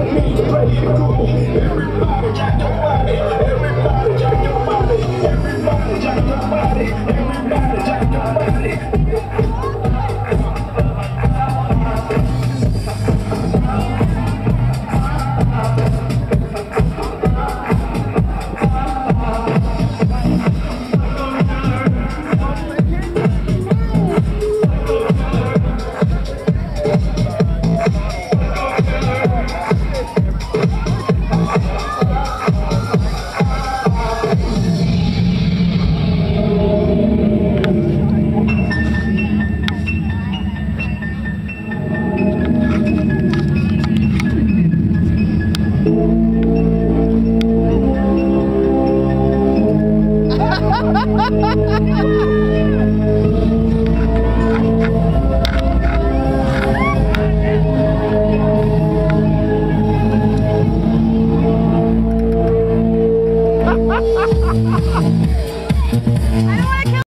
Everybody, jack your body. Everybody, jack your body. I don't want to kill